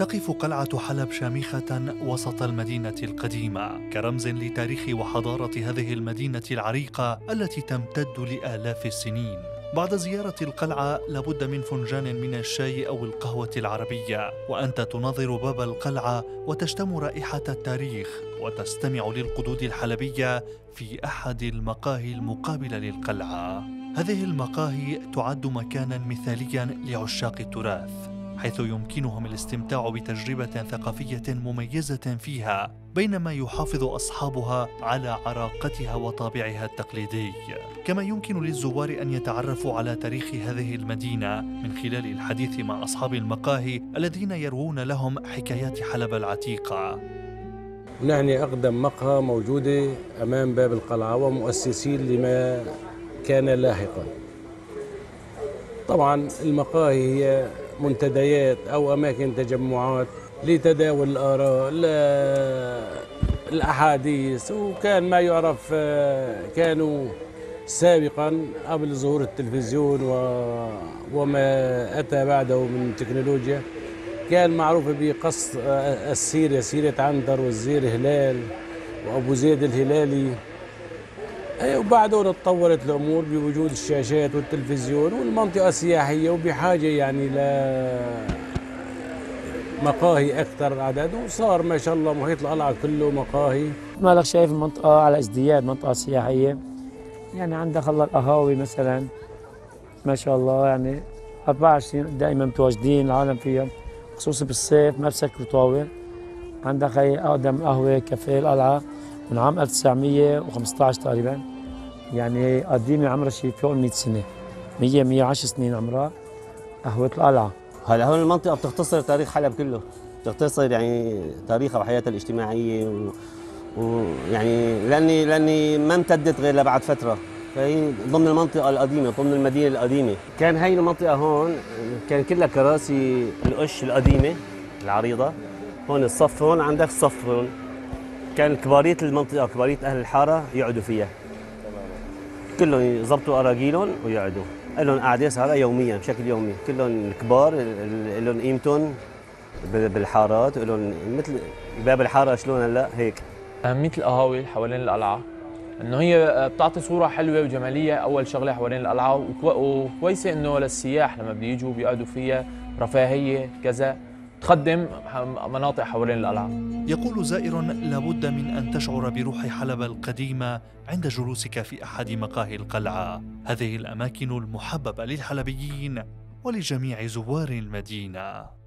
تقف قلعة حلب شامخة وسط المدينة القديمة كرمز لتاريخ وحضارة هذه المدينة العريقة التي تمتد لآلاف السنين. بعد زيارة القلعة لابد من فنجان من الشاي أو القهوة العربية وأنت تناظر باب القلعة وتشتم رائحة التاريخ وتستمع للقدود الحلبية في أحد المقاهي المقابلة للقلعة. هذه المقاهي تعد مكانا مثاليا لعشاق التراث. حيث يمكنهم الاستمتاع بتجربة ثقافية مميزة فيها بينما يحافظ أصحابها على عراقتها وطابعها التقليدي. كما يمكن للزوار أن يتعرفوا على تاريخ هذه المدينة من خلال الحديث مع أصحاب المقاهي الذين يروون لهم حكايات حلب العتيقة. نحن أقدم مقهى موجودة أمام باب القلعة ومؤسسين لما كان لاحقا. طبعا المقاهي هي منتديات أو أماكن تجمعات لتداول الآراء الأحاديث. وكان ما يعرف آه، كانوا سابقا قبل ظهور التلفزيون وما أتى بعده من تكنولوجيا. كان معروف بقص آه، السيرة سيرة عنتر والزير هلال وأبو زيد الهلالي. وبعدين تطورت الأمور بوجود الشاشات والتلفزيون والمنطقة سياحيه وبحاجة يعني ل مقاهي أكثر عدد وصار ما شاء الله محيط القلعه كله مقاهي. مالك شايف المنطقة على ازدياد منطقة سياحية؟ يعني عندك الله القهاوي مثلا. ما شاء الله يعني 24 دائما متواجدين العالم فيها خصوصا بالصيف ما بسكروا طاولة. عندك هي أقدم قهوة كافيه القلعة. من عام 1915 تقريبا. يعني قديمة عمرها شيء فوق ال 100 سنة 100 110 سنين عمرها. قهوة القلعة. هلا هون المنطقة بتختصر تاريخ حلب كله. بتختصر يعني تاريخها وحياتها الاجتماعية ويعني لأني لأني ما امتدت غير لبعد فترة. فهي ضمن المنطقة القديمة ضمن المدينة القديمة. كان هاي المنطقة هون كان كلها كراسي القش القديمة العريضة. هون الصف هون عندك الصف هون. كان كبارية المنطقة كبارية أهل الحارة يقعدوا فيها. كلهم يظبطوا أراجيلهم ويقعدوا. لهم قعدة صار يوميا بشكل يومي. كلهم الكبار لهم قيمتهم بالحارات لهم مثل باب الحارة شلون هلأ؟ هيك. أهمية القهاوي حوالين القلعة. إنه هي بتعطي صورة حلوة وجمالية. أول شغلة حوالين القلعة وكويسة إنه للسياح لما بده يجوا بيقعدوا فيها. رفاهية كذا. تقدم مناطق حوالين القلعة يقول زائر لابد من أن تشعر بروح حلب القديمة عند جلوسك في أحد مقاهي القلعة. هذه الأماكن المحببة للحلبيين ولجميع زوار المدينة.